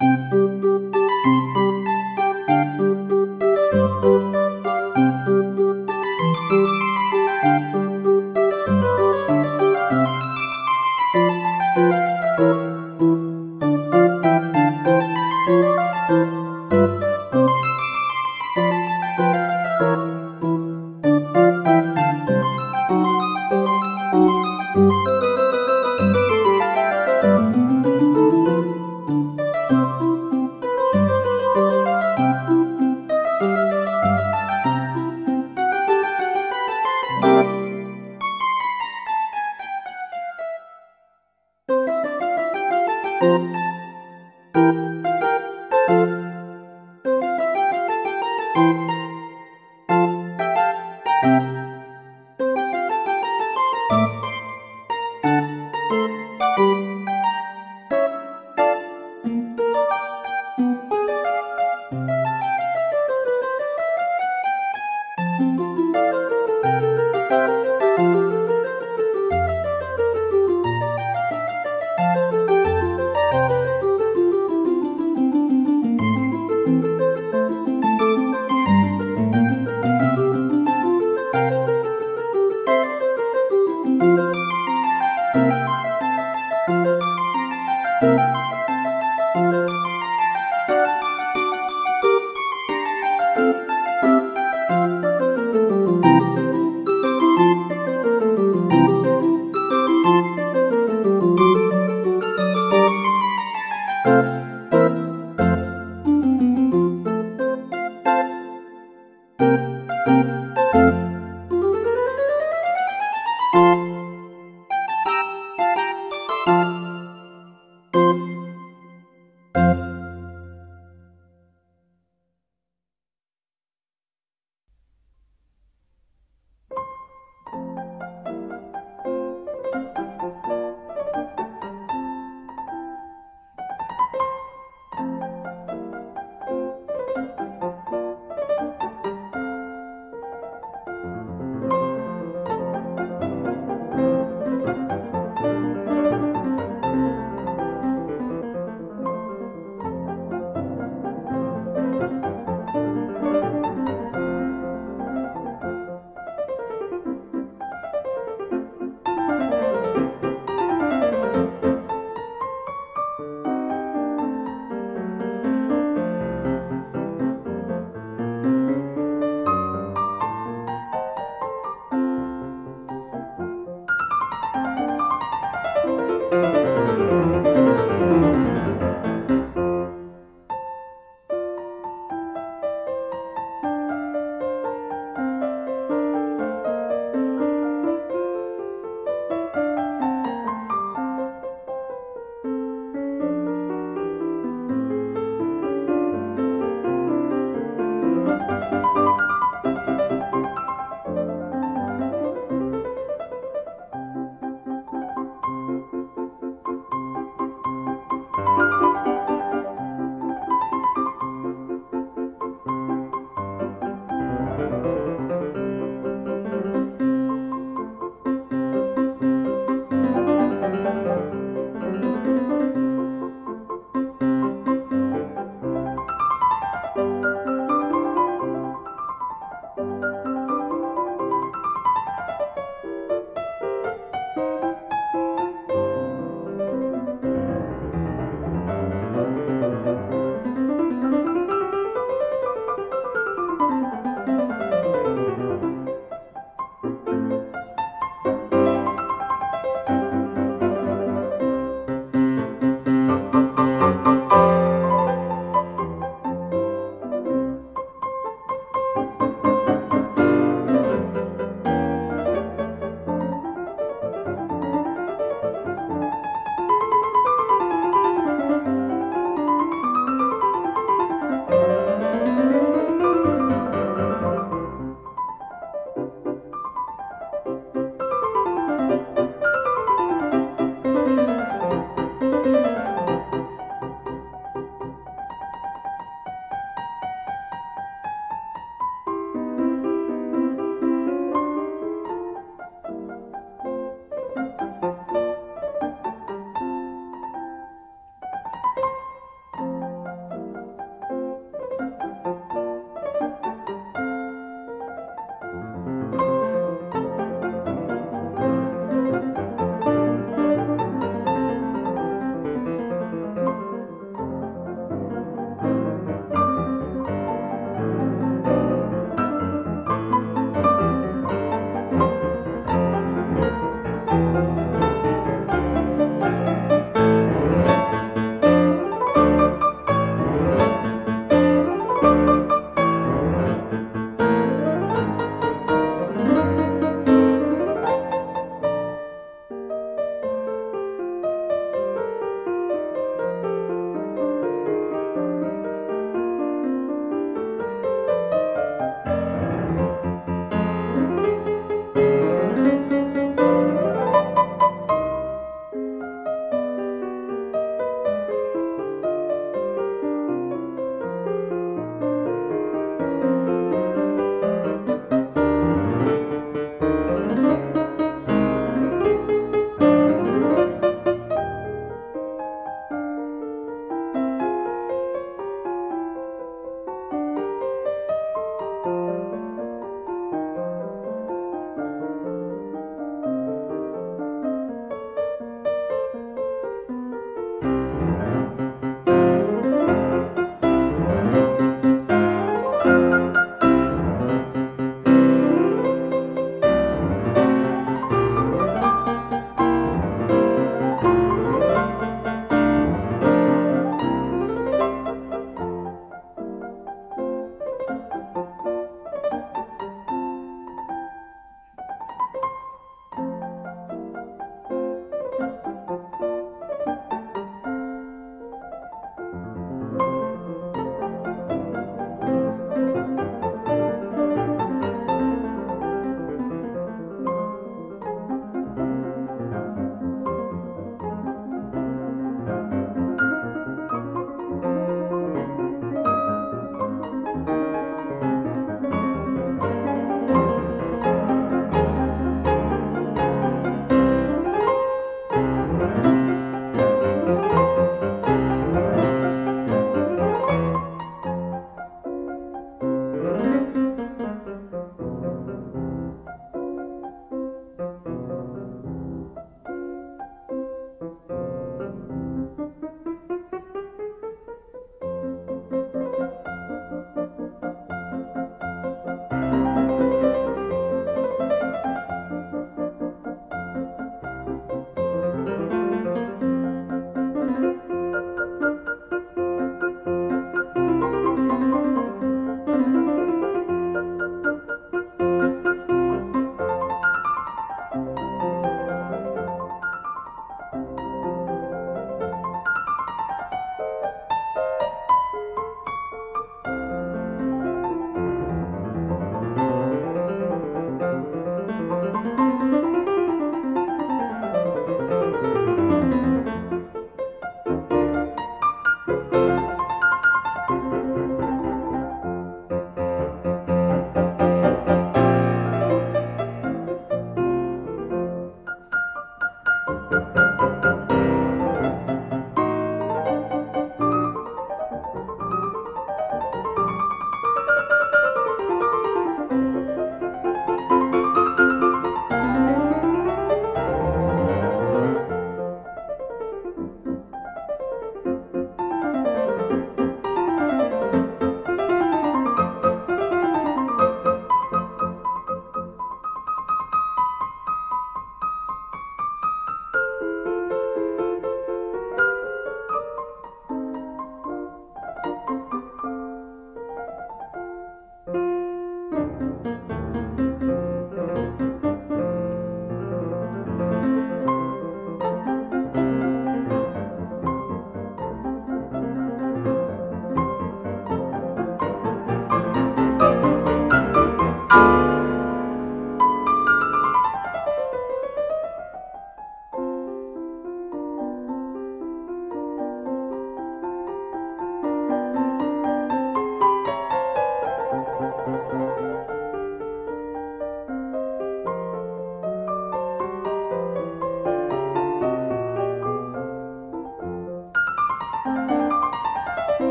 Música